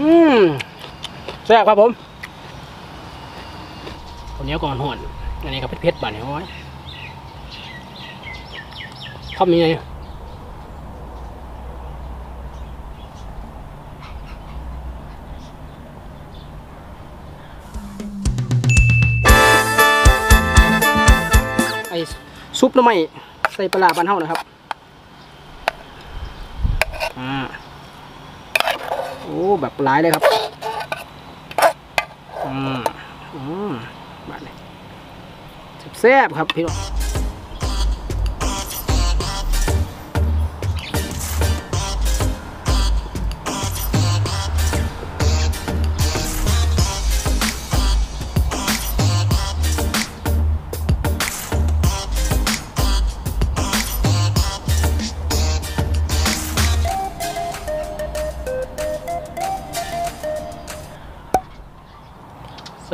อืมแซ่บครับผมคนนี้ก่อนห่อนอันนี้ก็เผ็ดๆบ้านนี้โอ้ยทำยังไงไอ้ซุปน้ำไม้ใส่ปลาร้าบ้านเฮานะครับ อ่า โอ้แบบร้ายเลยครับ อืมอืมแบบนี้แซ่บครับพี่น้อง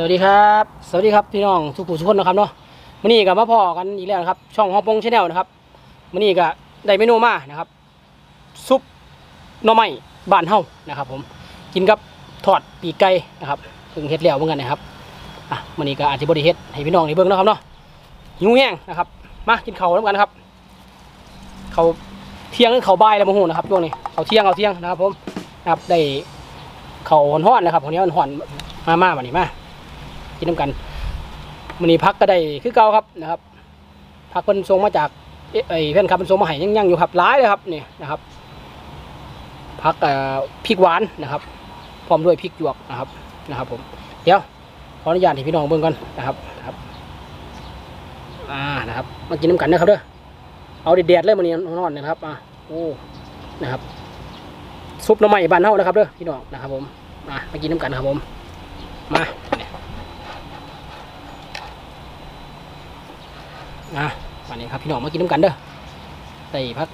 วัสดีครับ สวัสดีครับพี่น้องทุกผู้ทุกคนนะครับเนาะมื้อนี้ก็มาพอกันอีกแล้วนะครับ ช่องฮองปงชาแนลนะครับมื้อนี้ก็ได้เมนูมานะครับ ซุปหน่อไม้บ้านเฮานะครับ ผมกินกับทอดปีกไก่นะครับเพิ่งเฮ็ดแล้วเหมือนกันนะครับอะมื้อนี้ก็อาจจะบ่ได้เฮ็ดให้พี่น้องได้เบิ่งนาะครับเนาะหิวแห้งนะครับ มากินเขาแล้วกันนะครับเขาเที่ยงหรือข้าบ่ายแล้วบ่ฮู้นะครับช่วงนี้เขาเที่ยงเอาเที่ยงนะครับ ผมนะครับได้เขาวฮ้อนๆนะครับข้าวเหนียวฮ้อนมามาบัดนี้มา กินน้ำกันมันนี้พักก็ได้คือเก่าครับนะครับพักเพิ่นส่งมาจากไอ้เพื่อนครับเพิ่นส่งมาให้ยังยังอยู่ครับหลายเลยครับนี่นะครับพักอ่อพริกหวานนะครับ พร้อมด้วยพริกหยวกนะครับนะครับ ผมเดี๋ยวขออนุญาตให้พี่น้องเบิ่งก่อนนะครับนะครับอ่านะครับมากินน้ำกันนะครับเด้อเอาเด็ดๆเลยมันนี้นอนนะครับอ่าโอ้นะครับซุปน้ำมันบ้านเฮานะครับเด้อพี่น้องนะครับ ผมมามากินน้ำกันครับผมมา อะวันนี้ครับพี่น้องมากินน้ำกันเด้อใส่พัก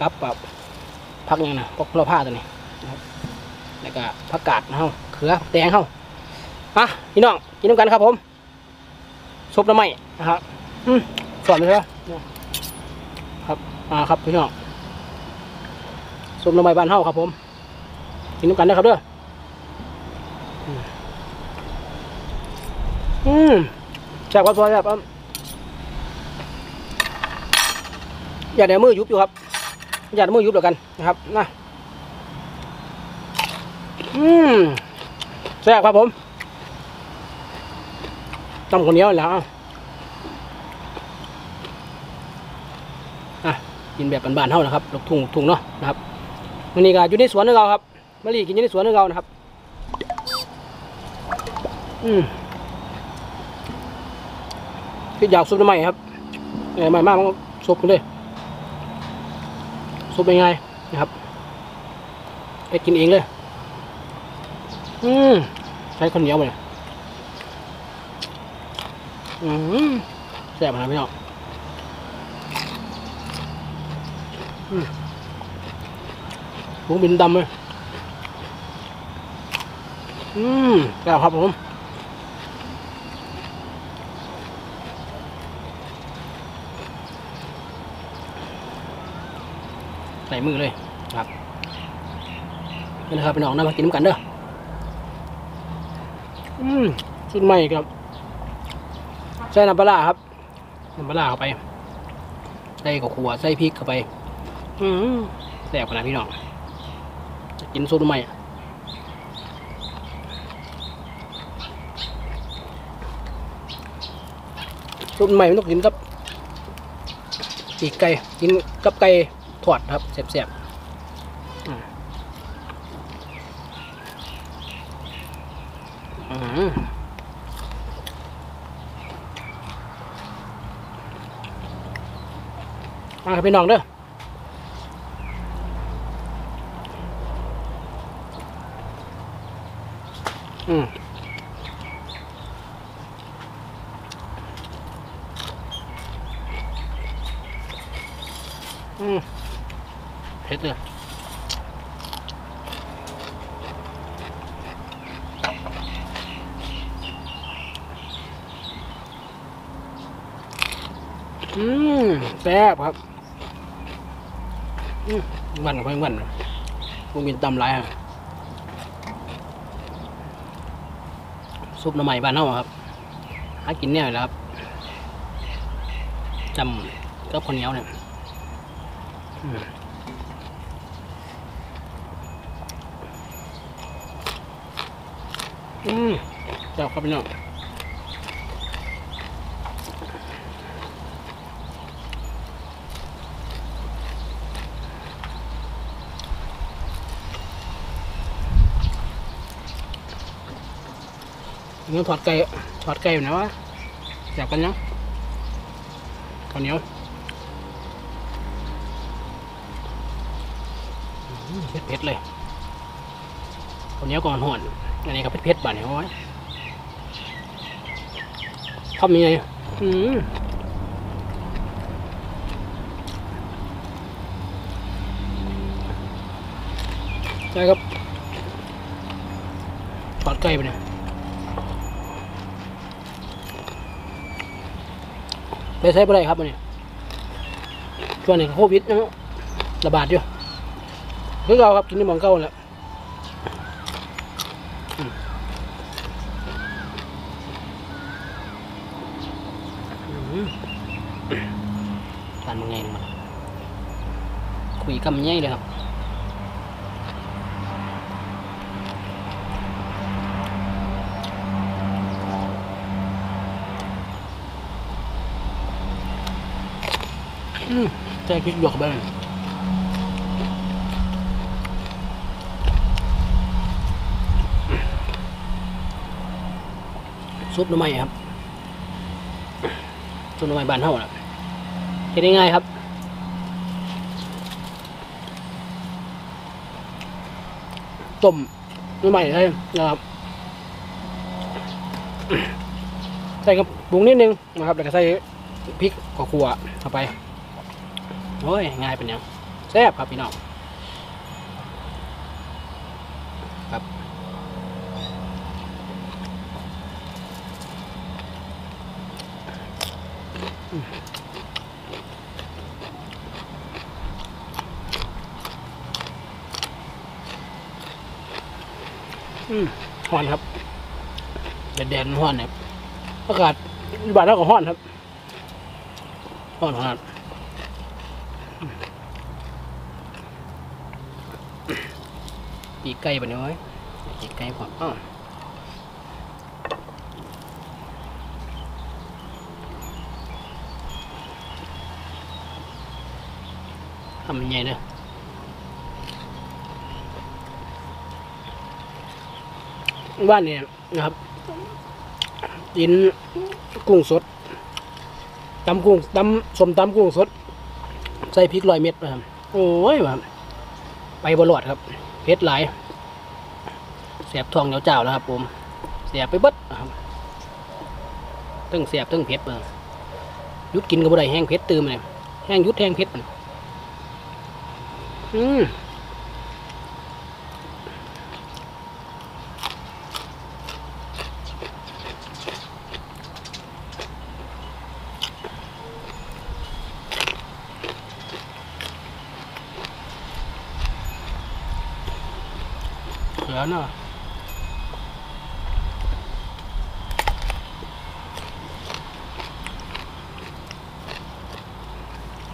กับแบบพักหยังนะพวกเราผ้าตัวนี้นะครับแล้วก็ผักกาดเฮาเขือแตงเฮาอะพี่น้องกินน้ำกันครับผมซุปน้ำไม้นะครับอืมสอนเลยครับครับอ่าครับพี่น้องซุปน้ำไม้บ้านเฮาครับผมกินน้ำกันนะครับเด้ออืมแซ่บครับซอยแบบ อย่าเดี๋ยวมือยุบอยู่ครับ อย่าเดี๋ยวมือยุบเดียวกันนะครับนะอืมแซ่บครับผมต้มคนเดียวแล้วอะกินแบบบานๆเท่านะครับลูกทุ่งทุ่งเนาะนะครับวันนี้ก็อยู่ในสวนของเราครับมะลิกินอยู่ในสวนของเรานะครับ อืมคืออยากซุปน้ำใหม่ครับเออใหม่มากมันซุปกันเลย ซุปเป็นไงนะครับ ไปกินเองเลย อืมใช้ข้าวเหนียวเลยอืมแซ่บนะพี่น้องอืมหมูบินดำเลยอืมแซ่บครับผม มือเลยครับนี่นะครับพี่น้องนะมากินน้ำกันเด้ออืมชุดใหม่ครับใส่น้ำปลาครับน้ำปลาเข้าไปใส่กับขัวใส่พริกเข้าไป อืมแซ่บขนาดพี่น้องจะกินซุปใหม่ซุปใหม่มันต้องกินกับปีกไก่กินกับไก่ ถอดครับเสียบๆอืมอ่าครับพี่น้องเด้อ เผ็ดเลยอืมแซ่บครับอืมมันกับเพื่อนมันพวกมีตำไรฮะซุปหน่อไม้บ้านเฮาครับหากินเนี่ยแหละครับจำกับข้าวเหนียวเนี่ย อืมเจ้าครับพี่น้องนื้อถอดไก่ถอดไก่อยู่นะวะแสบกันยังข้าวเหนียวเผ็ดๆเลยข้าวเหนียวก่อนห่อน อันนี้ก็เผ็ดๆบ้านเนี่ยโอ้ยทำยังไงอืมใช่ครับถอดไก่ไปเนี่ยไปใช้ไปได้ครับวันนี้ช่วงนี้โควิดนะฮะระบาดอยู่คือเราครับกินในหมองเก้าแหละอืมอืมทานมังไงมัน คุยคำง่ายเลยครับอืมใจพริกหยวกไปเลยซุปหน่อไม้ครับซุปหน่อไม้บานเท่าน่ะเฮ็ดได้ง่ายครับ ต้มหน่อไม้ใช่นะครับใส่กับปรุงนิดนึงนะครับแล้วก็ใส่พริกกับขัวเข้าไปโอ้ยง่ายเป็นยังแซ่บครับพี่น้อง อืมฮ้อนครับแดดๆฮ้อนครับอากาศบ้านเราก็ฮ้อนครับฮ้อนขนาดปีไก่ปะเนี่ยเว้ยปีไก่พร้อมอ้าวทำยังไงเนอ บ้านเนี่ยนะครับกินกุ้งสดตำกุ้งตำสมตำกุ้งสด ใส่พริกลอยเม็ดนะครับโอ้ยแบบไปบรอดครับเผ็ดหลายเสียบทองเหนียวเจ้าแล้วครับ ผมเสียบไปเบิดนะครับตั้งเสียบตั้งเผ็ดเบิ่งหยุดกินกับอะไรแห้งเผ็ดตื่มเลยแห้งยุดแห้งเผ็ดอืม เหลือเนาะ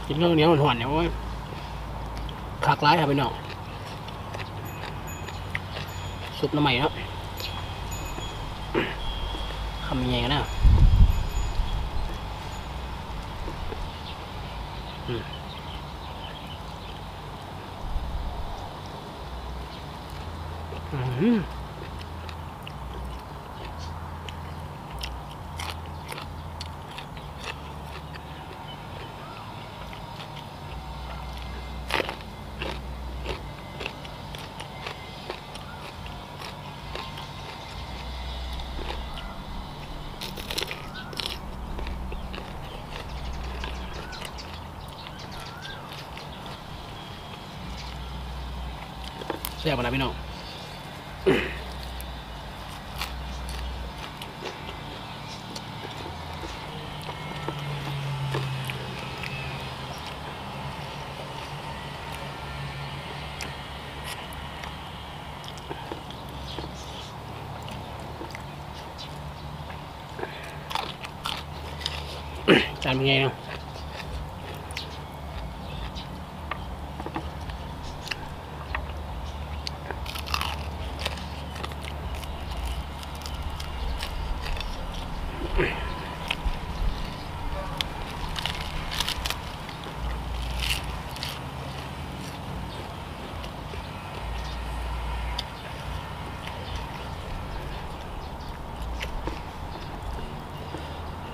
กินเครื่องเนี้ยหวานๆเนี่ยโอ้ยขากร้ายครับพี่น้องซุปน้ำใหม่เนาะคำยังไงกันนะอืม อืมแซ่บนะพี่น้อง อ จานเป็นไงเนาะ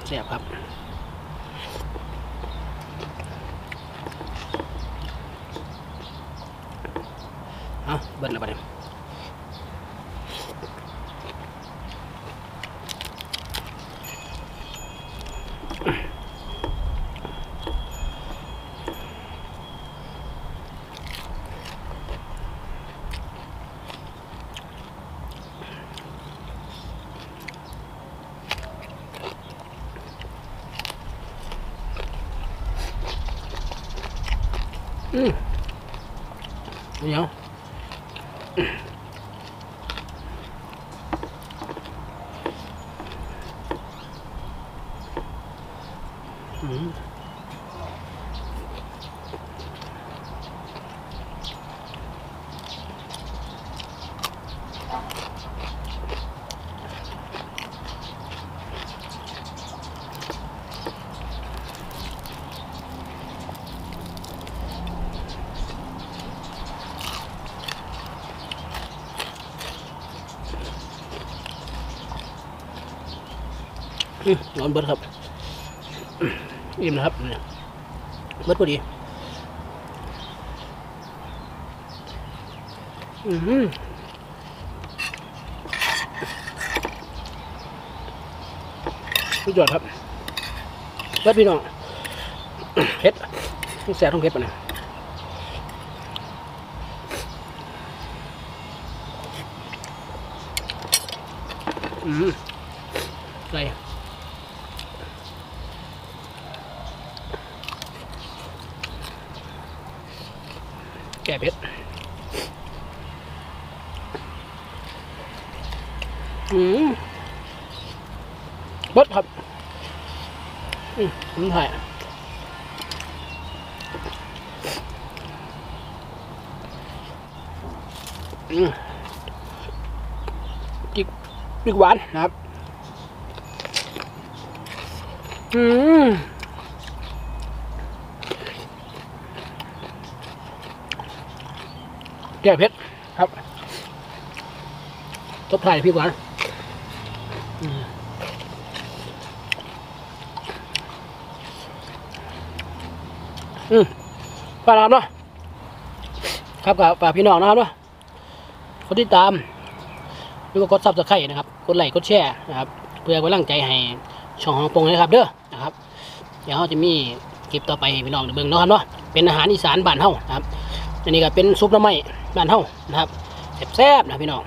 แซ่บครับ เอาเบิ้ล แล้วปะเนี่ยอืมเดี๋ยวอืมอืมนอนเบิดครับ อิ่มนะครับเนี่ยเบิดพอดี อือหือสุดยอดครับเบิดพี่น้องเผ็ดต้องแซ่บต้องเผ็ดปะเนี่ยอืมอะไร ก้เผ็ดอืมบดครับ อืมผมถ่ายอืมจิกจิกหวานนะครับ อืม แก้เผ็ดครับตบท้ายพี่ก่อนอืมอืมฝากนะครับเนาะครับกับฝากพี่น้องนะครับเนาะคนที่ตามหรือว่ากด subscribe นะครับกดไลค์กดแชร์นะครับ เพื่อกำลังใจให้ช่องของปงนะครับเด้อนะครับ เดี๋ยวเราจะมีคลิปต่อไปพี่น้องได้เบิ่งเนาะครับเนาะเป็นอาหารอีสานบ้านเฮานะครับ อันนี้ก็เป็นซุปหน่อไม้ บ้านเฮานะครับแซ่บๆนะพี่น้อง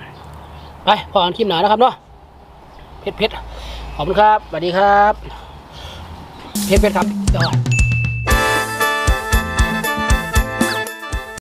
ไปพ้อกันคลิปหน้านะครับเนาะเผ็ดๆขอบคุณครับสวัสดีครับเผ็ดๆครับเดี๋ยว